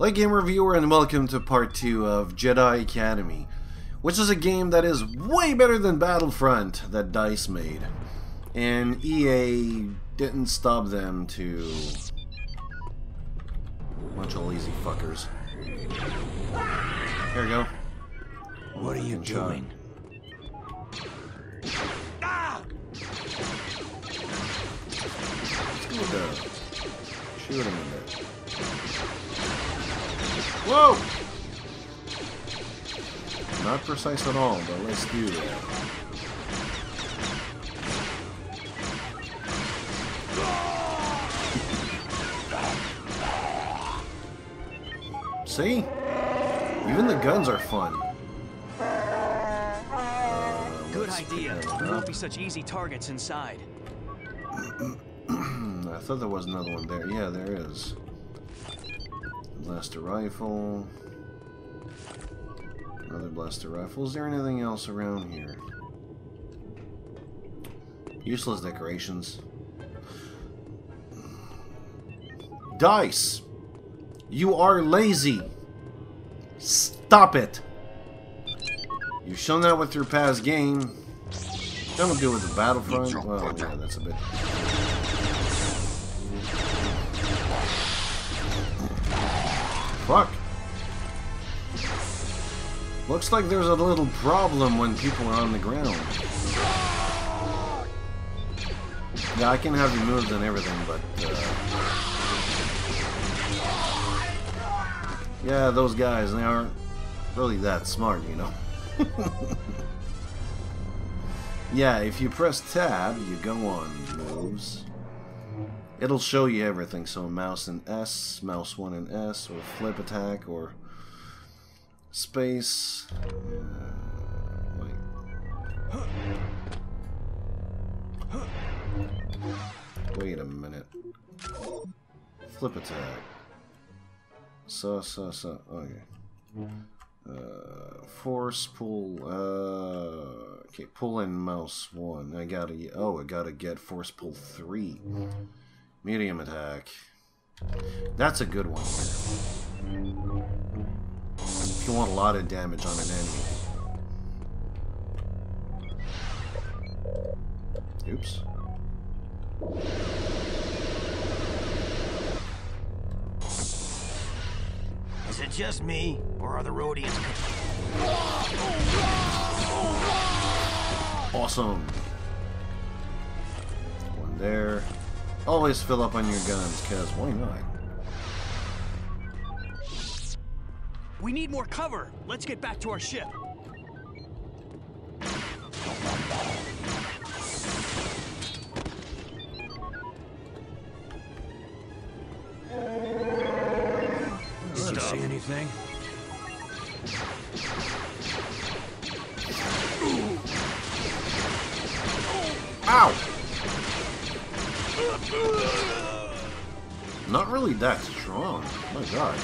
Late Game Reviewer and welcome to part 2 of Jedi Academy, which is a game that is way better than Battlefront that DICE made. And EA didn't stop them to... Bunch of lazy fuckers. Here we go. What are you doing? Ah! Shoot him. Shoot him in there. Whoa! Not precise at all, but let's do that. See? Even the guns are fun. Uh, Good idea. pick that We one won't be such easy targets inside. I thought there was another one there. Yeah, there is. Blaster rifle. Another blaster rifle. Is there anything else around here? Useless decorations. Dice! You are lazy! Stop it! You've shown that with your past game. Don't do it with the Battlefront. Well, yeah, that's a bit. Fuck. Looks like there's a little problem when people are on the ground. Yeah, I can have you moved and everything, but uh, yeah, those guys they aren't really that smart, you know. yeah, if you press tab, you go on moves. It'll show you everything. So mouse and S, mouse one and S, or flip attack, or space. Uh, wait. Wait a minute. Flip attack. So so so. Okay. Uh, force pull. Uh, okay, pull in mouse one. I gotta. Oh, I gotta get force pull three. Medium attack. That's a good one. If you want a lot of damage on an enemy. Oops. Is it just me, or are the Rhodians? Awesome. One there. Always fill up on your guns, cause why not? We need more cover. Let's get back to our ship. Not really that strong. My god.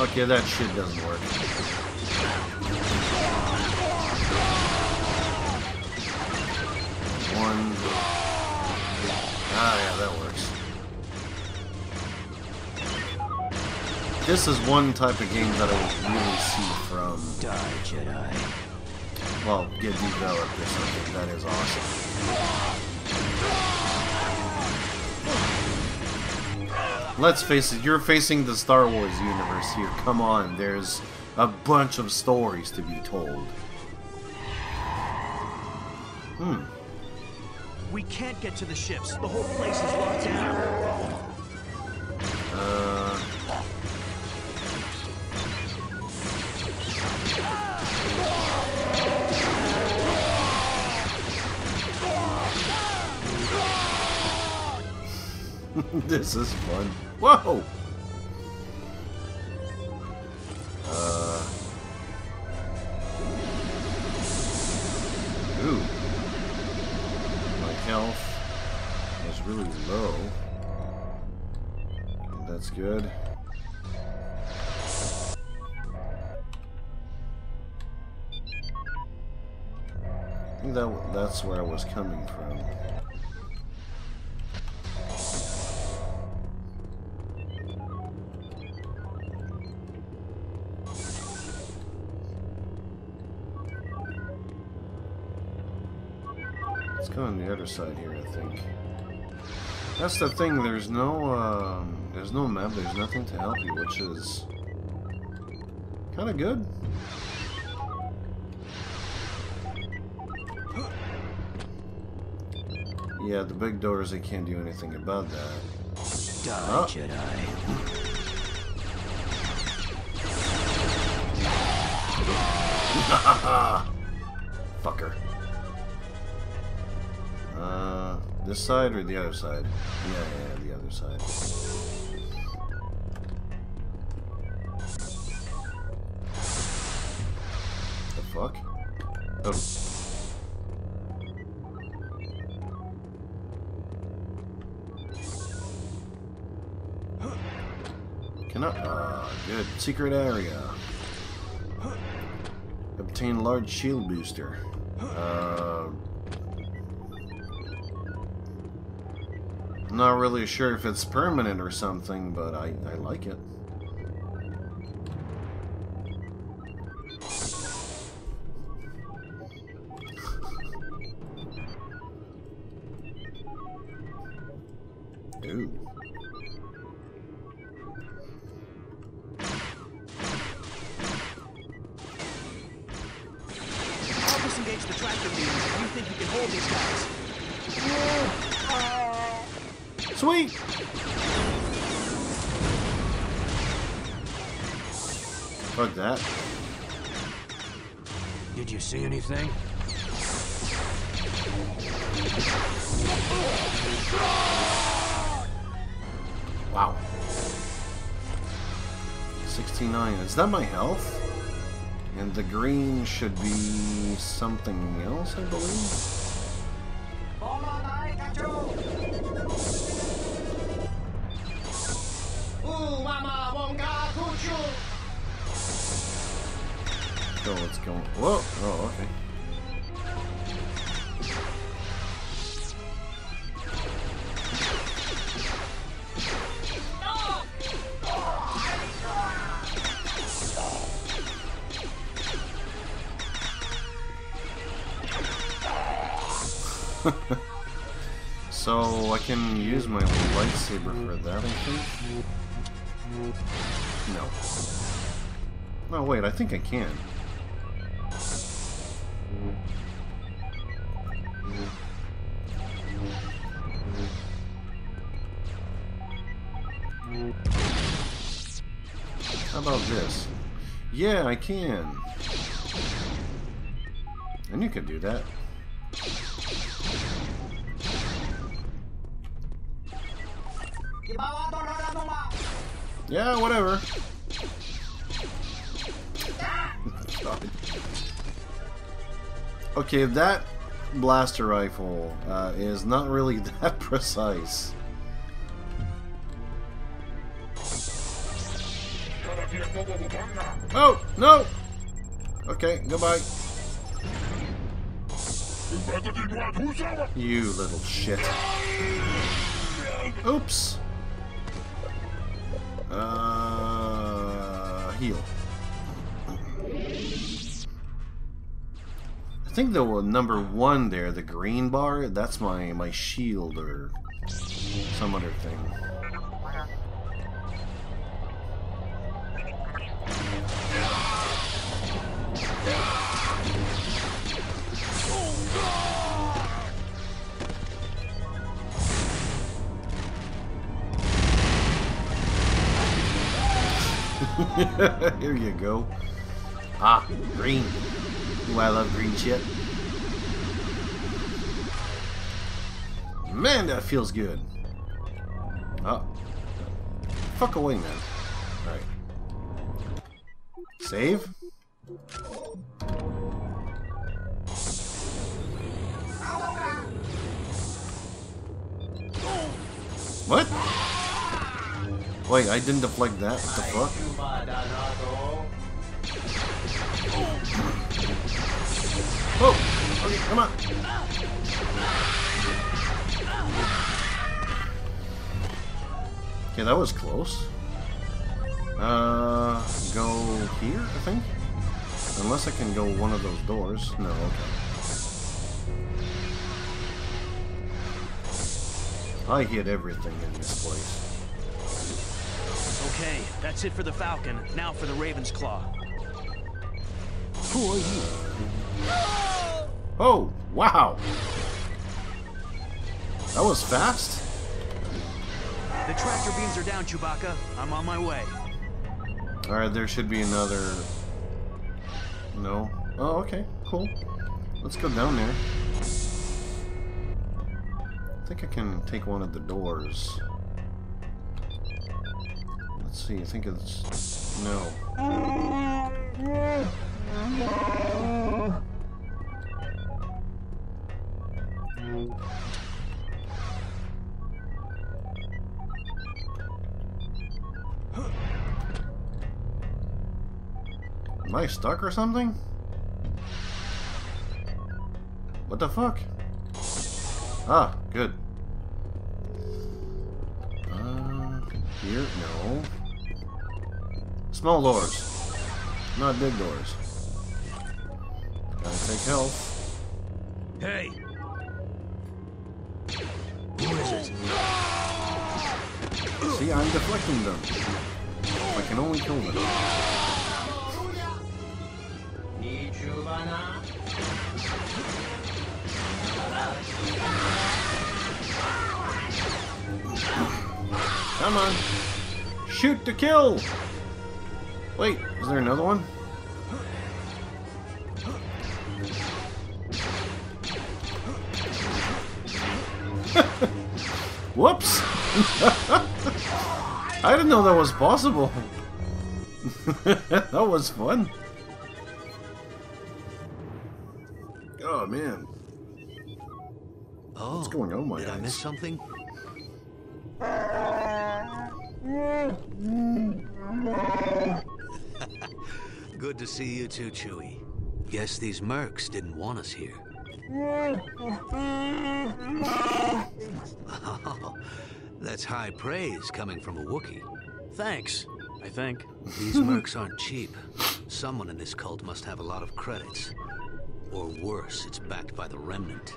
Okay, that shit doesn't work. One. Ah, yeah, that works. This is one type of game that I really see from Die, Jedi. Well, get developed or something. That is awesome. Let's face it, you're facing the Star Wars universe here. Come on, there's a bunch of stories to be told. Hmm. We can't get to the ships. The whole place is locked down. this is fun. Whoa! Uh. Ooh. My health is really low. That's good. I think that that's where I was coming from. Side here, I think. That's the thing, there's no, um, there's no map, there's nothing to help you, which is kind of good. Yeah, the big doors, they can't do anything about that. Die, Oh. Jedi. Fucker. This side or the other side? Yeah, yeah, the other side. The fuck? Oh. Cannot. Ah, good. Secret area. Obtain large shield booster. Uh, not really sure if it's permanent or something, but I, I like it. 69. Is that my health? And the green should be something else, I believe? Oh, so let's go. Whoa! Oh, okay. I can use my lightsaber for that, I think? No. No, wait, I think I can. How about this? Yeah, I can. And you can do that. Yeah, whatever. Okay, that blaster rifle uh, is not really that precise. Oh, no! Okay, goodbye. You little shit. Oops. Heal. I think the number one there, the green bar, that's my my shield or some other thing. Here you go. Ah, green. Ooh, I love green shit. Man, that feels good. Oh. Fuck away, man. Alright. Save? What? Wait, I didn't deflect that. What the fuck? Oh! Okay, come on. Okay, that was close. Uh, go here, I think? Unless I can go one of those doors. No, okay. I hit everything in this place. Okay, that's it for the Falcon. Now for the Raven's Claw. Who are you? Oh, wow! That was fast. The tractor beams are down, Chewbacca. I'm on my way. Alright, there should be another... No? Oh, okay, cool. Let's go down there. I think I can take one of the doors. Let's see, I think it's... No. Am I stuck or something? What the fuck? Ah, good. Uh, here? No. Small doors. Not big doors. Gotta take health. Hey, Who is it? See, I'm deflecting them. I can only kill them. Come on. Shoot to kill! Wait, is there another one? Whoops! I didn't know that was possible. that was fun. Oh man, Oh, what's going on with my did I miss something? Good to see you too, Chewie. Guess these mercs didn't want us here. Oh, that's high praise coming from a Wookiee. thanks. I think. These mercs aren't cheap. Someone in this cult must have a lot of credits. Or worse, it's backed by the Remnant.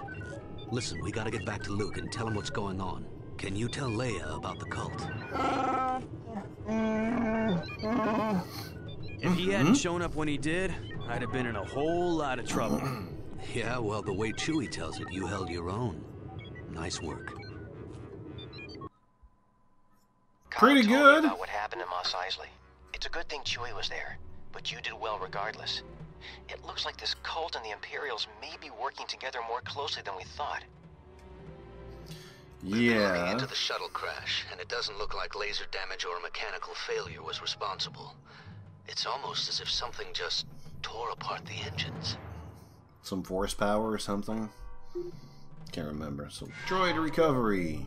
Listen, we gotta get back to Luke and tell him what's going on. Can you tell Leia about the cult? If he hadn't mm-hmm. shown up when he did, I'd have been in a whole lot of trouble. Yeah, well, the way Chewie tells it, you held your own. Nice work. Pretty Kyle told me good. About what happened to Mos Eisley. It's a good thing Chewie was there, but you did well regardless. It looks like this cult and the Imperials may be working together more closely than we thought. Looking Yeah. into the shuttle crash, and it doesn't look like laser damage or a mechanical failure was responsible. It's almost as if something just tore apart the engines. Some force power or something. Can't remember. So, droid recovery.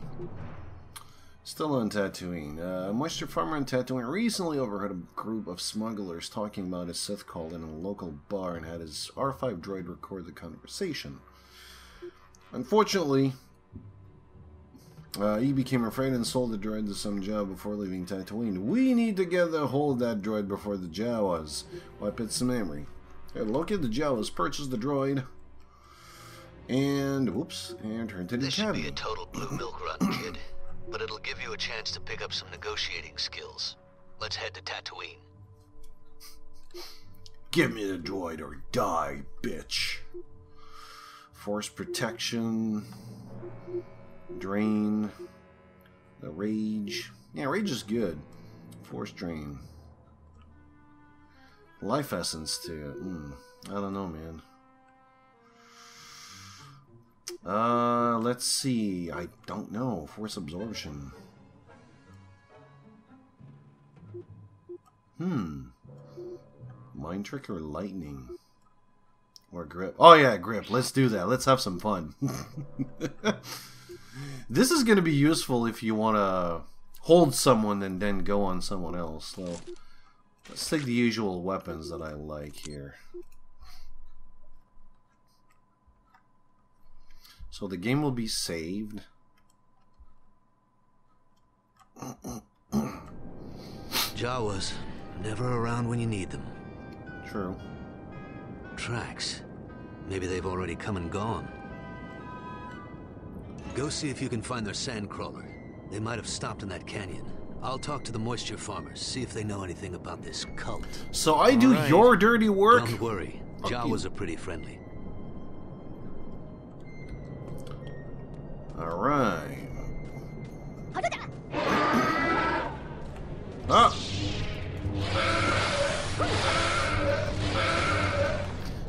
Still on Tatooine. Uh, a moisture farmer on Tatooine recently overheard a group of smugglers talking about a Sith cult in a local bar and had his R5 droid record the conversation. Unfortunately, uh, he became afraid and sold the droid to some Jawa before leaving Tatooine. We need to get a hold of that droid before the Jawas wipe its memory. Uh, locate the Jawas, purchase the droid, and whoops, and turn to the This should be a total blue milk run, kid. But it'll give you a chance to pick up some negotiating skills. Let's head to Tatooine. Give me the droid or die, bitch. Force protection, drain, the rage. Yeah, rage is good. Force drain. Life essence too. Mm, I don't know, man. Uh, let's see. I don't know. Force absorption. Hmm. Mind trick or lightning? Or grip? Oh yeah, grip. Let's do that. Let's have some fun. this is going to be useful if you want to hold someone and then go on someone else. So let's take the usual weapons that I like here. So the game will be saved. Jawas, never around when you need them. True. Tracks. Maybe they've already come and gone. Go see if you can find their sand crawler. They might have stopped in that canyon. I'll talk to the moisture farmers, see if they know anything about this cult. So I do Alright. your dirty work? Don't worry, Fuck. Jawas are pretty friendly. Alright. Ah!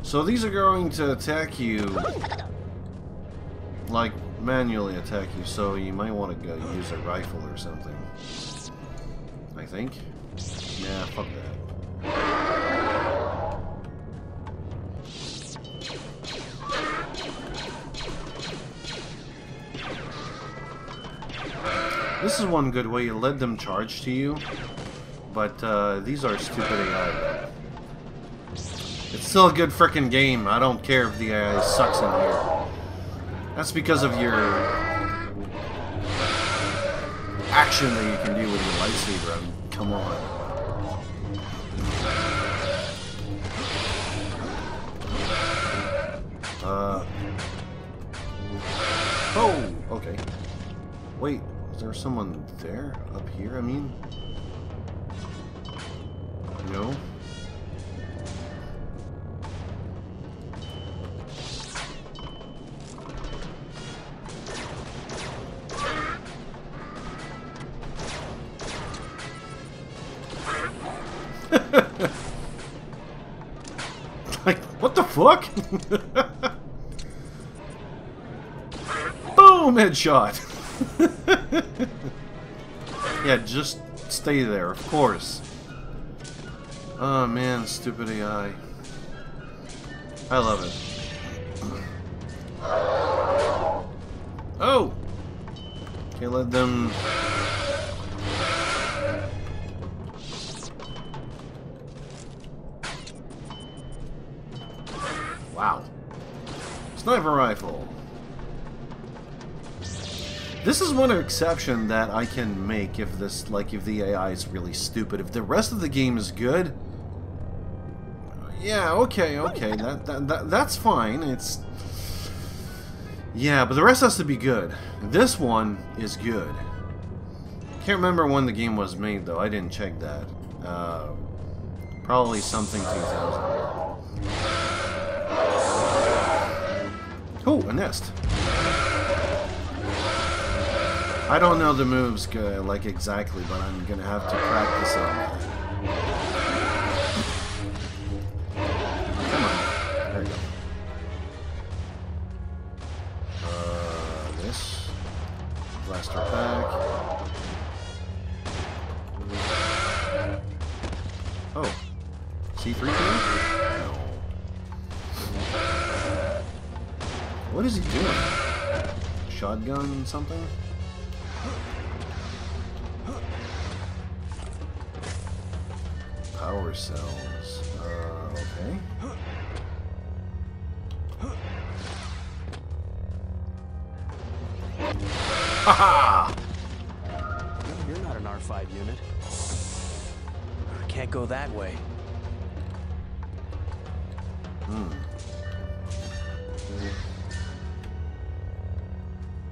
So these are going to attack you, like manually attack you, so you might want to go use a rifle or something. I think. Nah, fuck that. This is one good way you let them charge to you, but uh, these are stupid AI. It's still a good frickin' game. I don't care if the AI sucks in here. That's because of your action that you can do with your lightsaber. Come on. Uh. Oh, okay. Wait, is there someone there? Up here, I mean? Fuck? Boom! Headshot! yeah, just stay there, of course. Oh man, stupid AI. I love it. Oh! Can't let them... This is one exception that I can make if this, like, if the AI is really stupid. If the rest of the game is good, yeah, okay, okay, that, that, that that's fine. It's yeah, but the rest has to be good. This one is good. Can't remember when the game was made though. I didn't check that. Uh, probably something 2000. Oh, a nest. I don't know the moves uh, like exactly, but I'm gonna have to practice on. Come on. There you go. Uh, this. Blaster pack. Oh. C3 No. What is he doing? Shotgun something?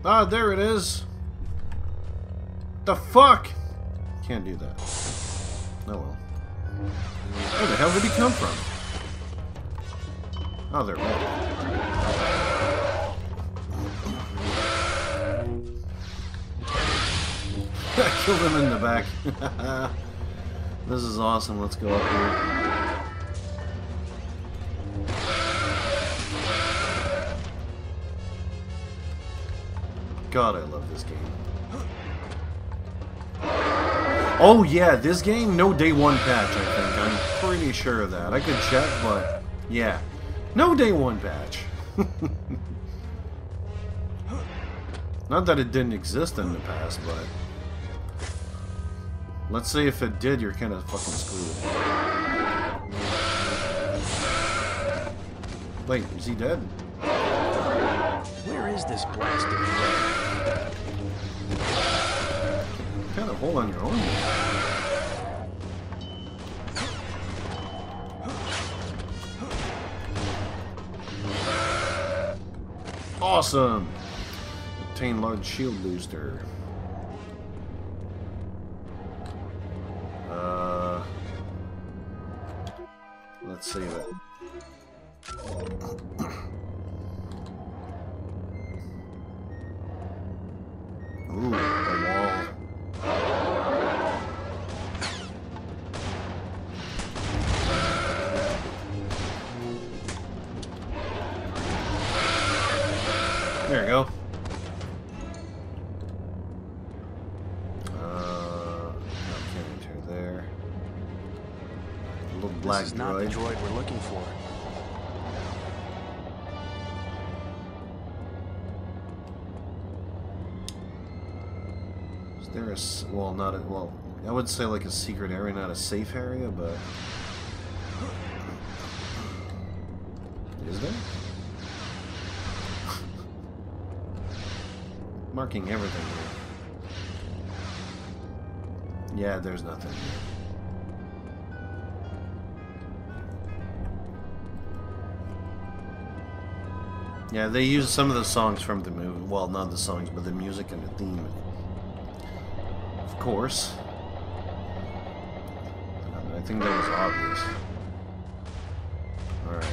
Ah, there it is. The fuck? Can't do that. Oh well. Where the hell did he come from? Oh, there we go. I killed him in the back. this is awesome. Let's go up here. God, I love this game. Oh yeah, this game, no day one patch, I think. I'm pretty sure of that. I could check, but yeah. No day one patch. Not that it didn't exist in the past, but... Let's say if it did, you're kind of fucking screwed. Wait, is he dead? Where is this blasted thread? kind of hold on your own. Awesome. Obtain large shield booster. Uh, let's save it. Would say like a secret area, not a safe area, but is there? Marking everything here. Yeah, there's nothing. Yeah, they use some of the songs from the movie. Well, not the songs, but the music and the theme. Of course. Think that was obvious. Alright.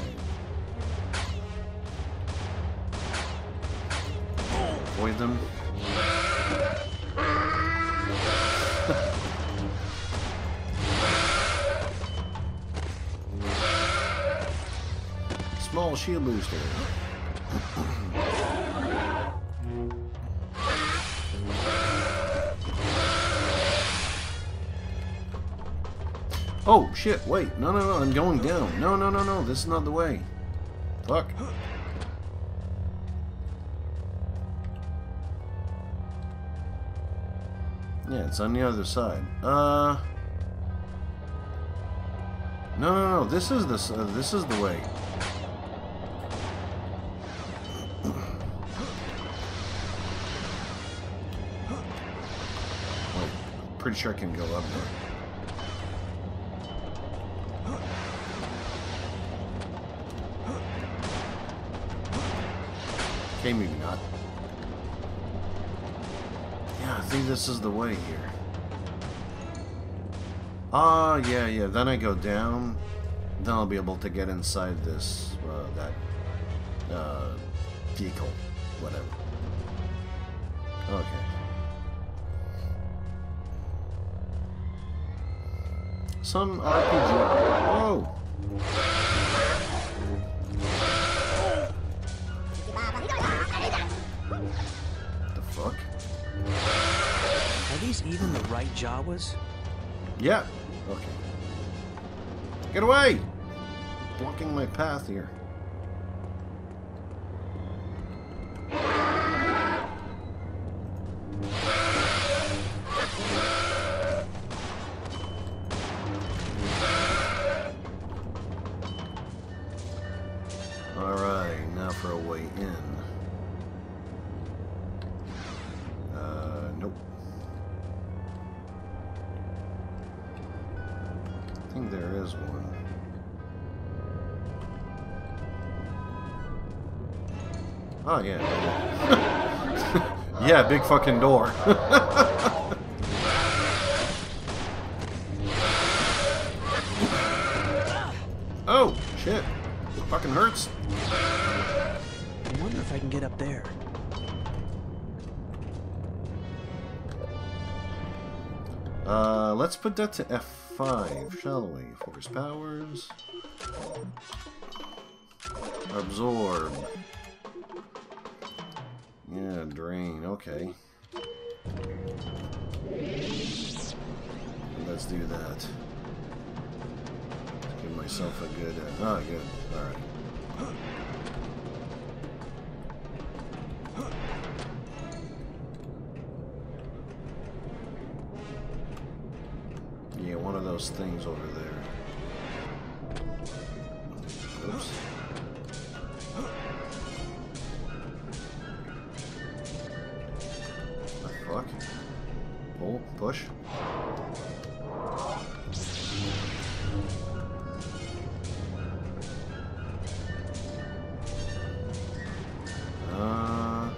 Avoid them. Small shield booster. Oh, shit, wait. No, no, no, I'm going down. No, no, no, no, this is not the way. Fuck. Yeah, it's on the other side. Uh... No, no, no, this is the, uh, this is the way. Wait, pretty sure I can go up there. Okay, maybe not. Yeah, I think this is the way here. Ah, yeah, yeah. Then I go down. Then I'll be able to get inside this, uh, that, uh, vehicle. Whatever. Okay. Some RPG. Whoa! Even the right Jawas? Yeah. Okay. Get away! Blocking my path here. Think there is one. Oh, yeah. yeah, big fucking door. oh, shit. It fucking hurts. I wonder if I can get up there. Uh, let's put that to F5, shall we? Force powers. Absorb. Yeah, drain, okay. Let's do that. Give myself a good... Uh, oh, good. Alright. Fuck. Pull. Push. Uh...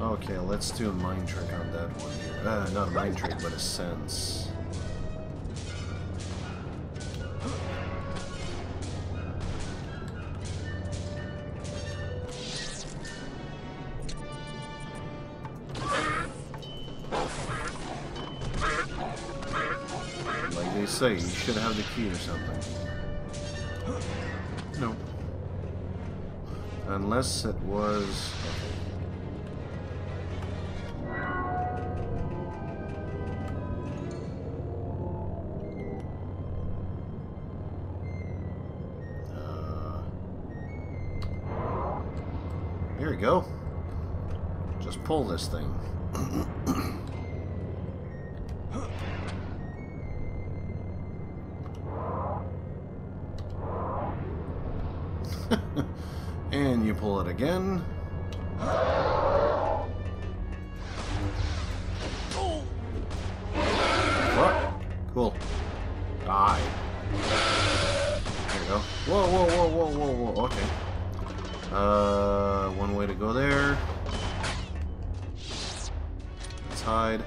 Okay, let's do a mind trick on that one here. Uh, not a mind trick, but a sense. Say, you should have the key or something. No. Unless it was... Uh, Here we go. Just pull this thing. and you pull it again. What? Cool. Die. There you go. Whoa, whoa, whoa, whoa, whoa, whoa. Okay. Uh, one way to go there. Let's hide.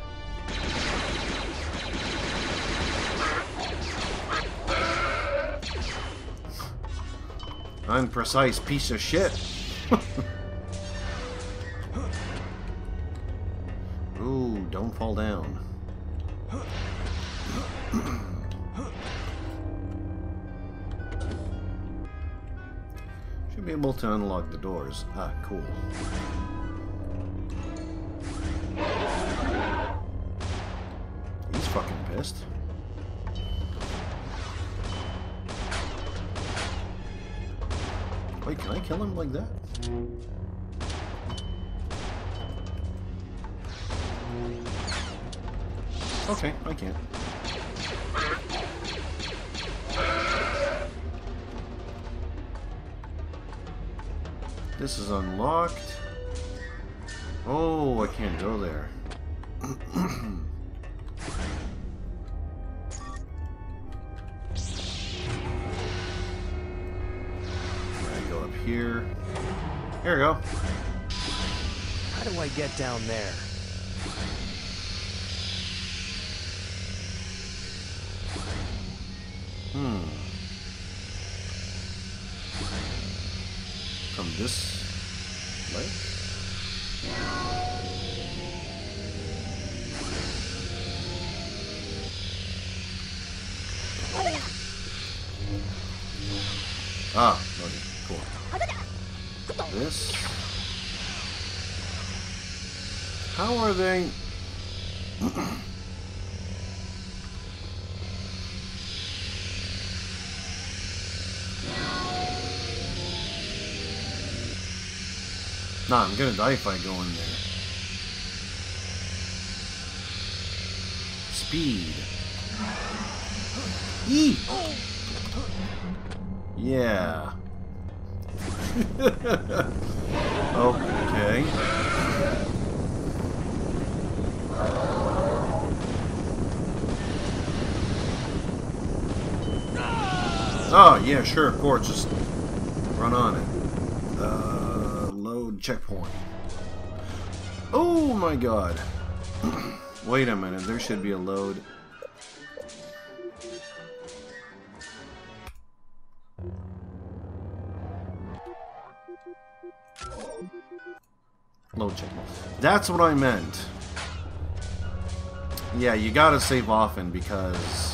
Unprecise piece of shit. Ooh, don't fall down. Should be able to unlock the doors. Ah, cool. Okay, I can't. This is unlocked. Oh, I can't go there. I go up here. Here we go. How do I get down there? Nah, I'm gonna die if I go in there. Speed. E. Yeah. okay. Oh, yeah, sure, of course. Just run on it. Uh, checkpoint. Oh my god. Wait a minute, there should be a load. Load checkpoint. That's what I meant. Yeah, you gotta save often because...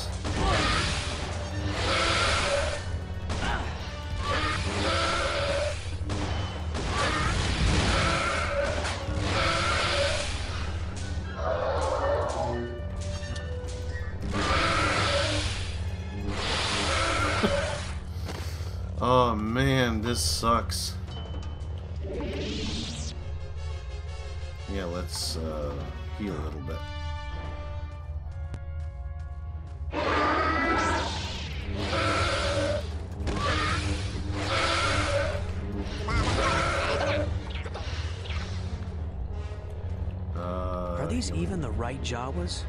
Oh man, this sucks. Yeah, let's uh, heal a little bit. Uh, Are these even the right Jawas?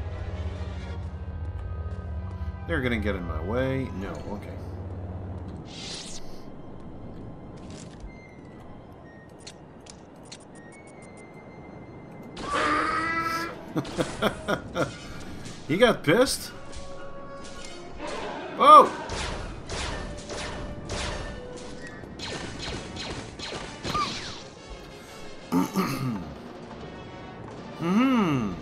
They're gonna get in my way. No, okay. he got pissed? Oh! hmm.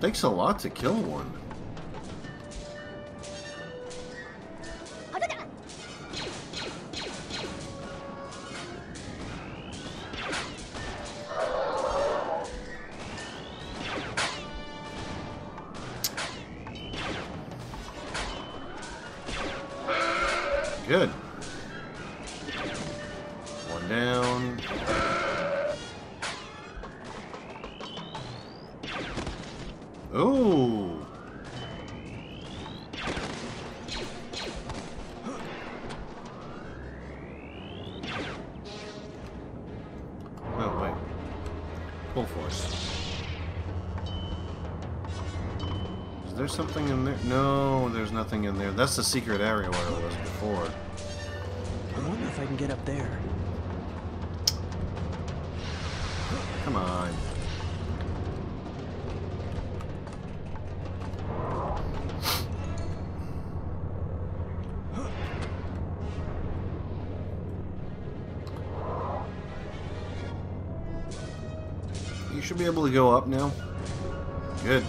Takes a lot to kill one. Good. One down. Ooh. Oh, wait. Full force. Is there something in there? No, there's nothing in there. That's the secret area where it was before. Able to go up now. Good.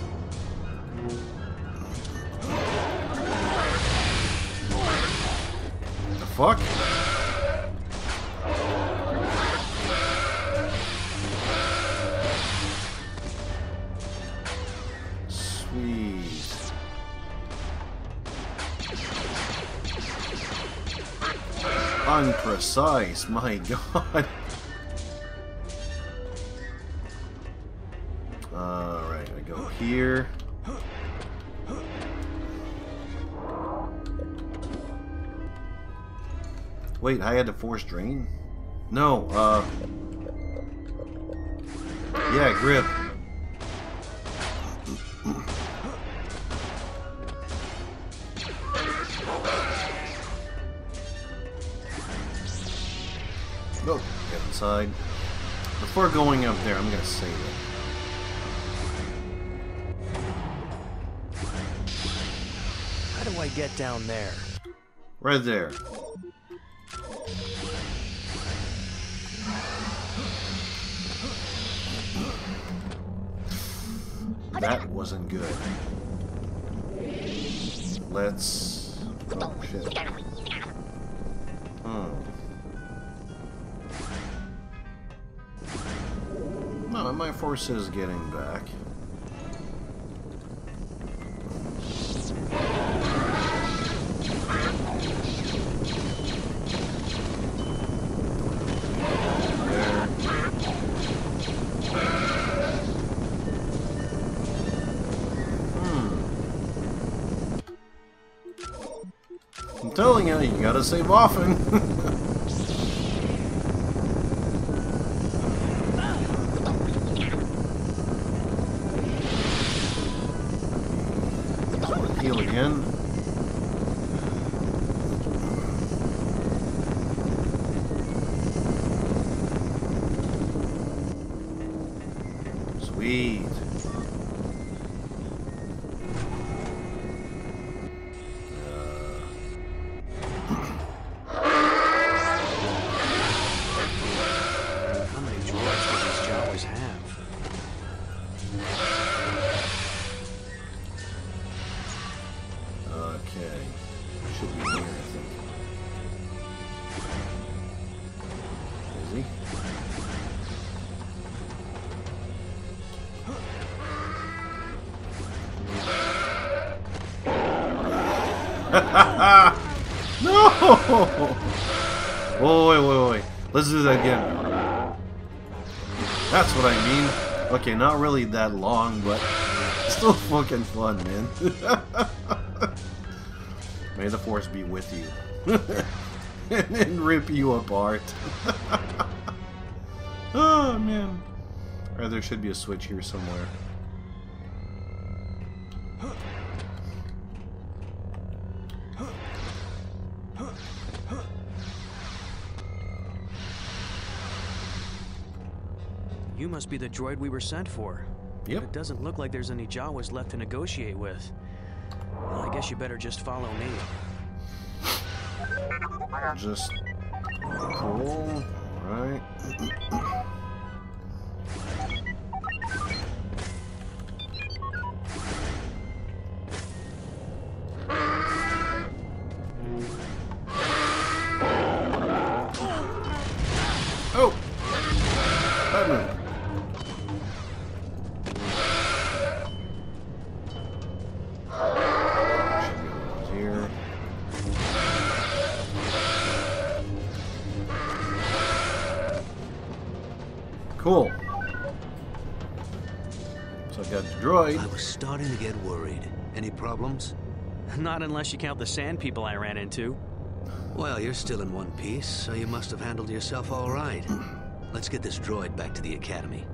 The fuck? Unprecise, my god. Here. Wait, I had to force drain? No, uh... Yeah, grip. Go. Get inside. Before going up there, I'm gonna save it. Get down there? Right there. That wasn't good. Let's... Oh, shit. Hmm. No, my force is getting back. Gotta save often. Should be here, I think. Is he? no! Wait, wait, wait, wait. Let's do that again. That's what I mean. Okay, not really that long, but still fucking fun, man. May the force be with you. and then rip you apart. oh, man. Or there should be a switch here somewhere. You must be the droid we were sent for. Yep. But it doesn't look like there's any Jawas left to negotiate with. Well, I guess you better just follow me. Just cool. Alright. Starting to get worried. Any problems? Not unless you count the sand people I ran into. Well, you're still in one piece, so you must have handled yourself all right. Let's get this droid back to the academy.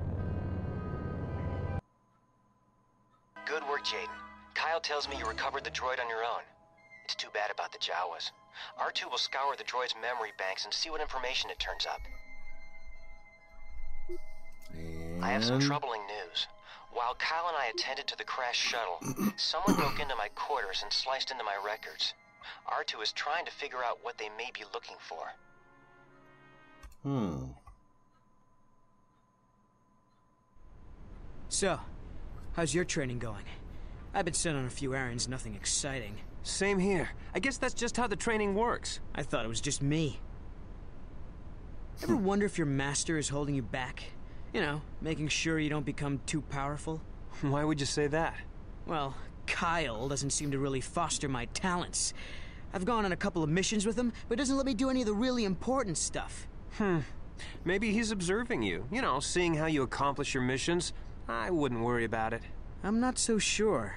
Good work, Jaden. Kyle tells me you recovered the droid on your own. It's too bad about the Jawas. R2 will scour the droid's memory banks and see what information it turns up. And I have some troubling news. While Kyle and I attended to the crash shuttle, someone broke into my quarters and sliced into my records. R2 is trying to figure out what they may be looking for. Hmm. So, how's your training going? I've been sent on a few errands, nothing exciting. Same here. I guess that's just how the training works. I thought it was just me. Ever wonder if your master is holding you back? You know, making sure you don't become too powerful? Why would you say that? Well, Kyle doesn't seem to really foster my talents. I've gone on a couple of missions with him, but doesn't let me do any of the really important stuff. Hmm. Maybe he's observing you. You know, seeing how you accomplish your missions. I wouldn't worry about it. I'm not so sure.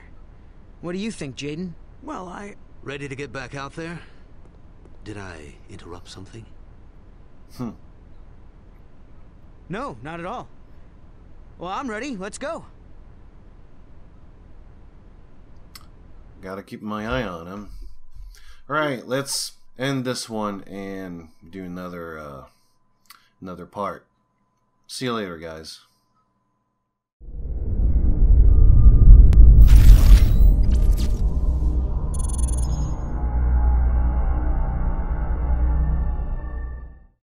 What do you think, Jaden? Well, I. Ready to get back out there? Did I interrupt something? No, not at all. Well, I'm ready. Let's go. Gotta keep my eye on him. Alright, let's end this one and do another uh another part. See you later, guys.